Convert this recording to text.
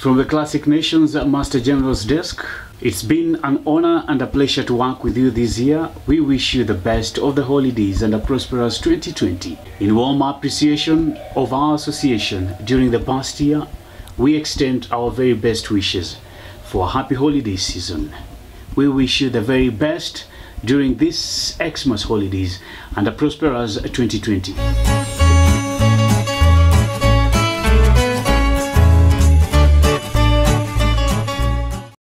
From the Klassik Nation's Master General's desk, it's been an honor and a pleasure to work with you this year. We wish you the best of the holidays and a prosperous 2020. In warm appreciation of our association during the past year, we extend our very best wishes for a happy holiday season. We wish you the very best during this Xmas holidays and a prosperous 2020.